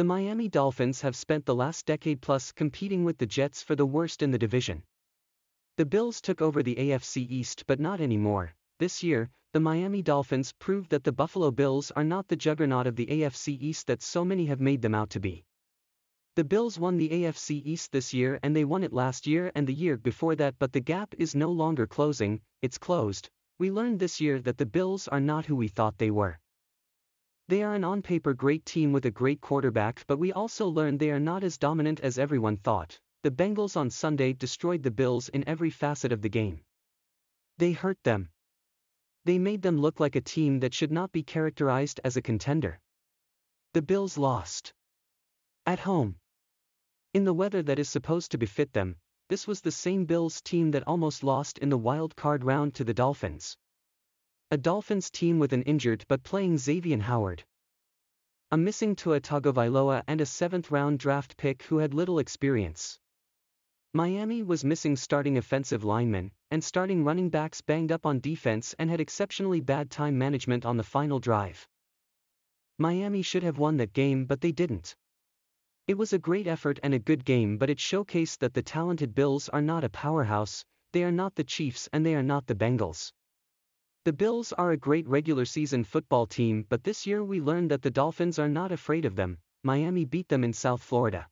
The Miami Dolphins have spent the last decade plus competing with the Jets for the worst in the division. The Bills took over the AFC East but not anymore. This year, the Miami Dolphins proved that the Buffalo Bills are not the juggernaut of the AFC East that so many have made them out to be. The Bills won the AFC East this year and they won it last year and the year before that but the gap is no longer closing, it's closed. We learned this year that the Bills are not who we thought they were. They are an on paper great team with a great quarterback, but we also learned they are not as dominant as everyone thought. The Bengals on Sunday destroyed the Bills in every facet of the game. They hurt them. They made them look like a team that should not be characterized as a contender. The Bills lost. At home. In the weather that is supposed to befit them, this was the same Bills team that almost lost in the wild card round to the Dolphins. A Dolphins team with an injured but playing Xavier Howard. A missing Tua Tagovailoa and a seventh-round draft pick who had little experience. Miami was missing starting offensive linemen, and starting running backs banged up on defense and had exceptionally bad time management on the final drive. Miami should have won that game but they didn't. It was a great effort and a good game but it showcased that the talented Bills are not a powerhouse, they are not the Chiefs and they are not the Bengals. The Bills are a great regular season football team but this year we learned that the Dolphins are not afraid of them, Miami beat them in South Florida.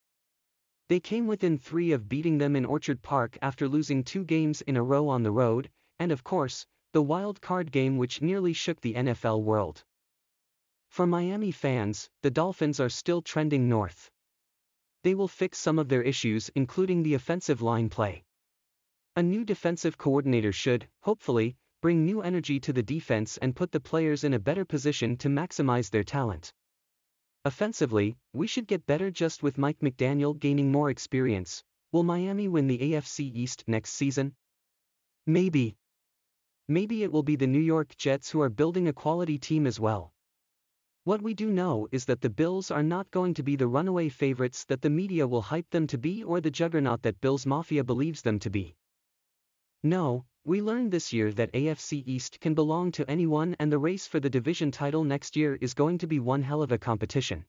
They came within three of beating them in Orchard Park after losing two games in a row on the road, and of course, the wild card game which nearly shook the NFL world. For Miami fans, the Dolphins are still trending north. They will fix some of their issues including the offensive line play. A new defensive coordinator should, hopefully, bring new energy to the defense and put the players in a better position to maximize their talent. Offensively, we should get better just with Mike McDaniel gaining more experience. Will Miami win the AFC East next season? Maybe. Maybe it will be the New York Jets who are building a quality team as well. What we do know is that the Bills are not going to be the runaway favorites that the media will hype them to be or the juggernaut that Bills Mafia believes them to be. No, we learned this year that AFC East can belong to anyone and the race for the division title next year is going to be one hell of a competition.